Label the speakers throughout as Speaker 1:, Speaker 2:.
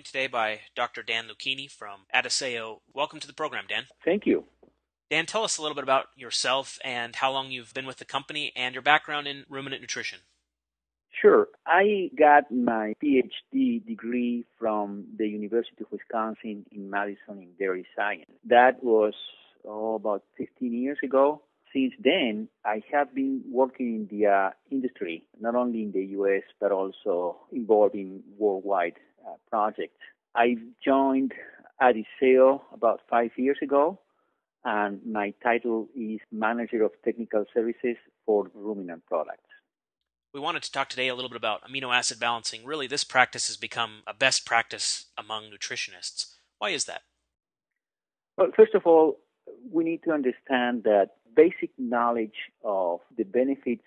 Speaker 1: joined today by Dr. Dan Luchini from Adisseo. Welcome to the program, Dan.
Speaker 2: Thank you.
Speaker 1: Dan, tell us a little bit about yourself and how long you've been with the company and your background in ruminant nutrition.
Speaker 2: Sure. I got my PhD degree from the University of Wisconsin in Madison in dairy science. That was oh, about 15 years ago. Since then, I have been working in the uh, industry, not only in the U.S., but also involved in worldwide uh, projects. I joined Adisseo about five years ago, and my title is Manager of Technical Services for Ruminant Products.
Speaker 1: We wanted to talk today a little bit about amino acid balancing. Really, this practice has become a best practice among nutritionists. Why is that?
Speaker 2: Well, first of all, we need to understand that basic knowledge of the benefits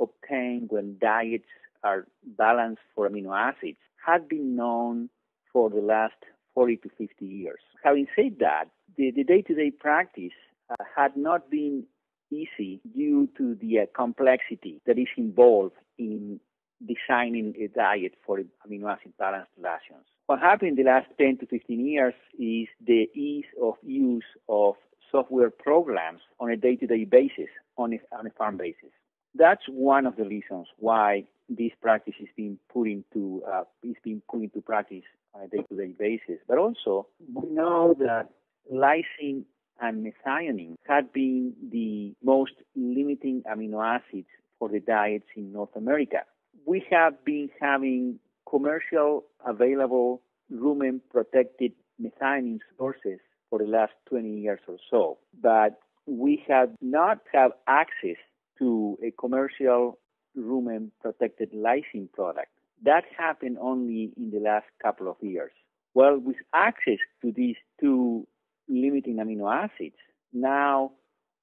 Speaker 2: obtained when diets are balanced for amino acids had been known for the last 40 to 50 years. Having said that, the, day-to-day practice uh, had not been easy due to the uh, complexity that is involved in designing a diet for amino acid balanced rations. What happened in the last 10 to 15 years is the ease of use of software programs on a day-to-day basis, on a, on a farm basis. That's one of the reasons why this practice is being put into uh, is being put into practice on a day-to-day basis. But also, we know that lysine and methionine had been the most limiting amino acids for the diets in North America. We have been having commercial available rumen protected methionine sources for the last 20 years or so, but we have not have access to a commercial rumen protected lysine product. That happened only in the last couple of years. Well, with access to these two limiting amino acids, now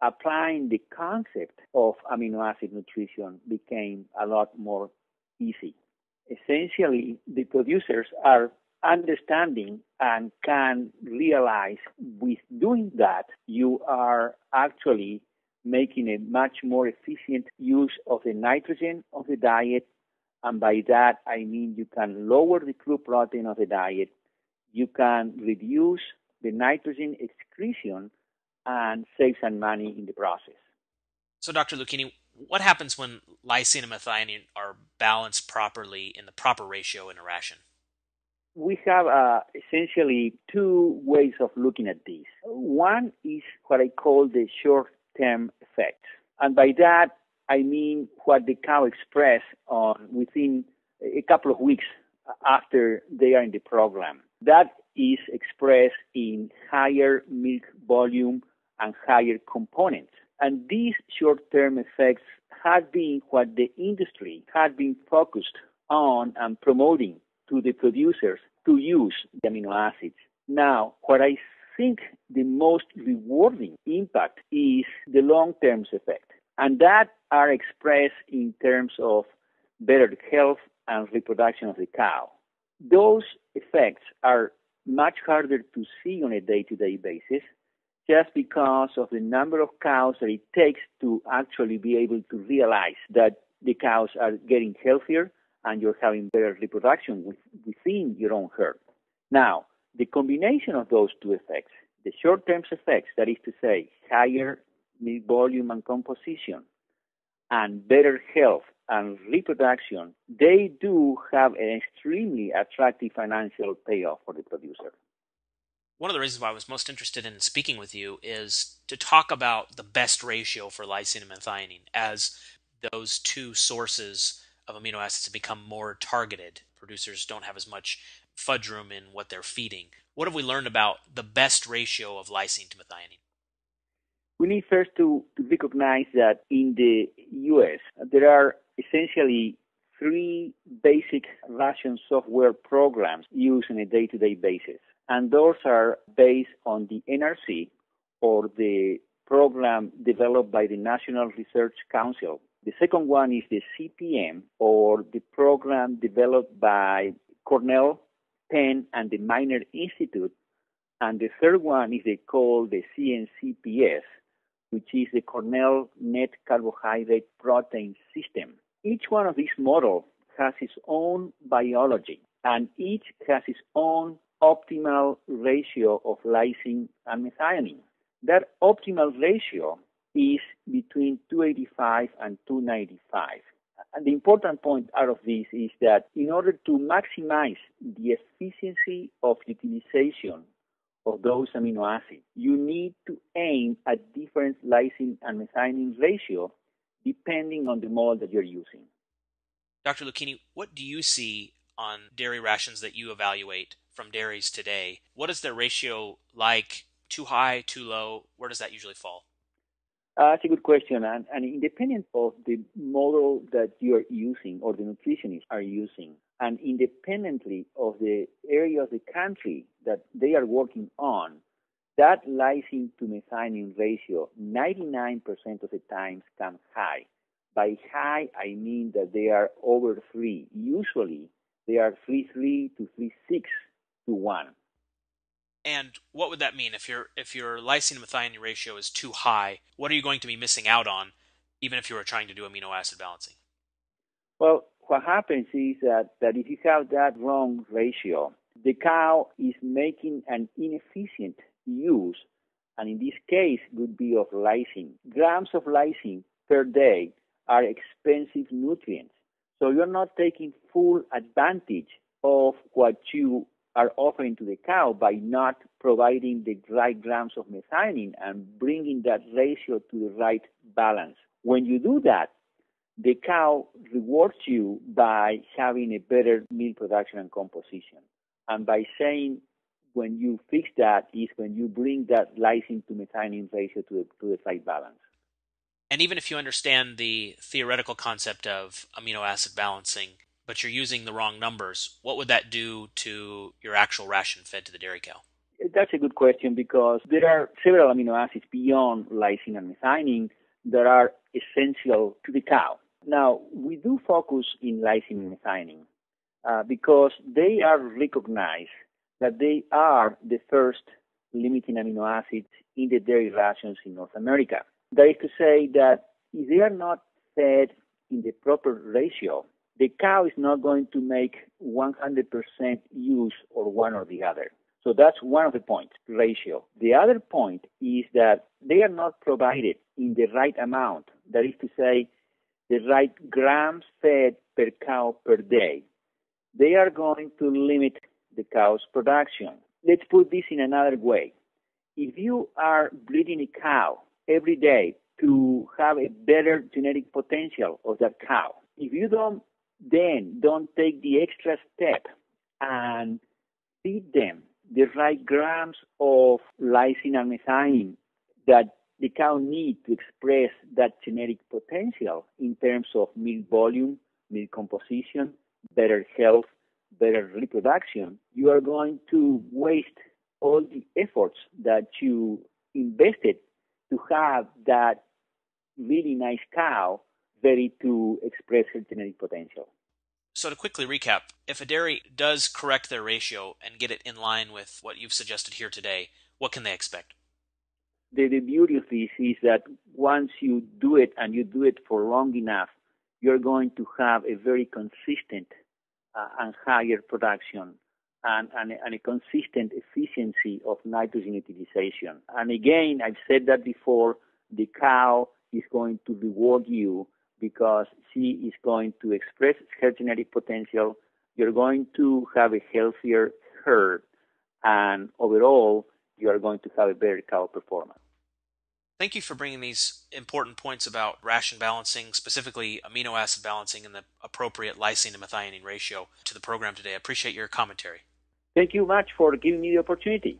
Speaker 2: applying the concept of amino acid nutrition became a lot more easy. Essentially, the producers are understanding and can realize with doing that, you are actually making a much more efficient use of the nitrogen of the diet. And by that, I mean you can lower the crude protein of the diet. You can reduce the nitrogen excretion and save some money in the process.
Speaker 1: So, Dr. Luchini, what happens when lysine and methionine are balanced properly in the proper ratio in a ration?
Speaker 2: We have uh, essentially two ways of looking at this. One is what I call the short term effect. And by that, I mean what the cow express on within a couple of weeks after they are in the program. That is expressed in higher milk volume and higher components. And these short-term effects have been what the industry had been focused on and promoting to the producers to use the amino acids. Now, what I think the most rewarding impact is the long-term effect. And that are expressed in terms of better health and reproduction of the cow. Those effects are much harder to see on a day-to-day basis just because of the number of cows that it takes to actually be able to realize that the cows are getting healthier and you're having better reproduction within your own herd. Now, the combination of those two effects, the short-term effects, that is to say, higher meat volume and composition, and better health and reproduction, they do have an extremely attractive financial payoff for the producer.
Speaker 1: One of the reasons why I was most interested in speaking with you is to talk about the best ratio for lysine and methionine as those two sources of amino acids have become more targeted. Producers don't have as much fudge room in what they're feeding. What have we learned about the best ratio of lysine to methionine?
Speaker 2: We need first to, to recognize that in the US, there are essentially three basic ration software programs used on a day to day basis. And those are based on the NRC or the program developed by the National Research Council. The second one is the CPM or the program developed by Cornell Penn and the Miner Institute. And the third one is they call the CNCPS, which is the Cornell Net Carbohydrate Protein System. Each one of these models has its own biology. and each has its own optimal ratio of lysine and methionine. That optimal ratio is between 285 and 295. And the important point out of this is that in order to maximize the efficiency of utilization of those amino acids, you need to aim at different lysine and methionine ratio depending on the model that you're using.
Speaker 1: Dr. Luchini, what do you see on dairy rations that you evaluate from dairies today? What is their ratio like? Too high, too low? Where does that usually fall?
Speaker 2: Uh, that's a good question. And, and independent of the model that you're using or the nutritionists are using, and independently of the area of the country that they are working on, that lysine to methionine ratio 99% of the times comes high. By high, I mean that they are over 3. Usually, they are 3.3 to 3.6 to 1.
Speaker 1: And what would that mean if your if your lysine methionine ratio is too high? What are you going to be missing out on, even if you were trying to do amino acid balancing?
Speaker 2: Well, what happens is that, that if you have that wrong ratio, the cow is making an inefficient use, and in this case would be of lysine. Grams of lysine per day are expensive nutrients. So you're not taking full advantage of what you are offering to the cow by not providing the right grams of methionine and bringing that ratio to the right balance. When you do that, the cow rewards you by having a better meal production and composition. And by saying when you fix that is when you bring that lysine to methionine ratio to the, to the right balance.
Speaker 1: And even if you understand the theoretical concept of amino acid balancing, but you're using the wrong numbers, what would that do to your actual ration fed to the dairy cow?
Speaker 2: That's a good question because there are several amino acids beyond lysine and methionine that are essential to the cow. Now, we do focus in lysine and methionine uh, because they are recognized that they are the first limiting amino acids in the dairy rations in North America. That is to say that if they are not fed in the proper ratio, the cow is not going to make 100% use or one or the other. So that's one of the points, ratio. The other point is that they are not provided in the right amount. That is to say, the right grams fed per cow per day. They are going to limit the cow's production. Let's put this in another way. If you are breeding a cow every day to have a better genetic potential of that cow, if you don't then don't take the extra step and feed them the right grams of lysine and methionine that the cow needs to express that genetic potential in terms of milk volume, milk composition, better health, better reproduction, you are going to waste all the efforts that you invested to have that really nice cow ready to express her genetic potential.
Speaker 1: So, to quickly recap, if a dairy does correct their ratio and get it in line with what you've suggested here today, what can they expect?
Speaker 2: The, the beauty of this is that once you do it and you do it for long enough, you're going to have a very consistent uh, and higher production and, and, and, a consistent efficiency of nitrogen utilization. And again, I've said that before, the cow is going to reward you because she is going to express her genetic potential. You're going to have a healthier herd, and overall, you are going to have a better cow performance.
Speaker 1: Thank you for bringing these important points about ration balancing, specifically amino acid balancing and the appropriate lysine to methionine ratio to the program today. I appreciate your commentary.
Speaker 2: Thank you much for giving me the opportunity.